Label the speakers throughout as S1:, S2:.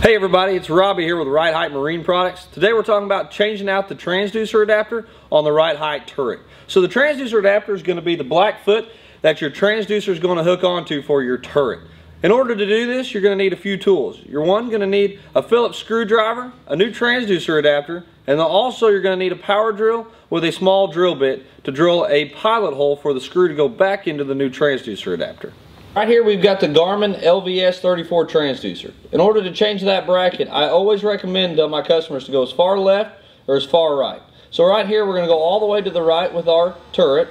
S1: Hey everybody, it's Robbie here with Rite-Hite Marine Products. Today we're talking about changing out the transducer adapter on the Rite-Hite turret. So the transducer adapter is going to be the black foot that your transducer is going to hook onto for your turret. In order to do this, you're going to need a few tools. You're one going to need a Phillips screwdriver, a new transducer adapter, and also you're going to need a power drill with a small drill bit to drill a pilot hole for the screw to go back into the new transducer adapter. Right here we've got the Garmin LVS 34 transducer. In order to change that bracket, I always recommend uh, my customers to go as far left or as far right. So right here we're going to go all the way to the right with our turret.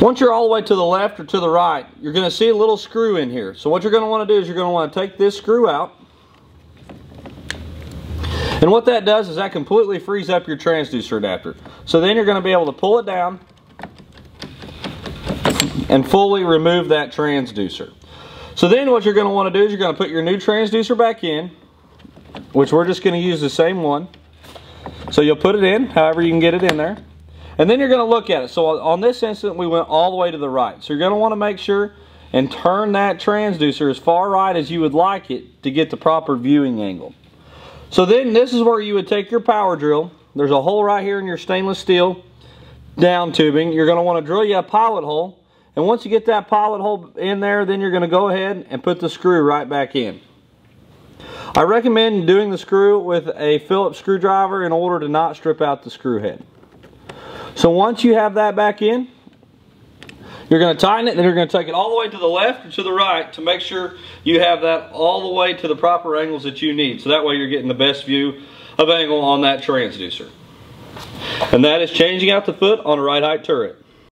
S1: Once you're all the way to the left or to the right, you're going to see a little screw in here. So what you're going to want to do is you're going to want to take this screw out and what that does is that completely frees up your transducer adapter. So then you're going to be able to pull it down and fully remove that transducer. So then what you're going to want to do is you're going to put your new transducer back in, which we're just going to use the same one. So you'll put it in, however you can get it in there. And then you're going to look at it. So on this instant, we went all the way to the right. So you're going to want to make sure and turn that transducer as far right as you would like it to get the proper viewing angle. So then this is where you would take your power drill. There's a hole right here in your stainless steel down tubing. You're going to want to drill you a pilot hole. And once you get that pilot hole in there, then you're going to go ahead and put the screw right back in. I recommend doing the screw with a Phillips screwdriver in order to not strip out the screw head. So once you have that back in, you're going to tighten it, then you're going to take it all the way to the left or to the right to make sure you have that all the way to the proper angles that you need. So that way you're getting the best view of angle on that transducer. And that is changing out the foot on a Rite-Hite turret.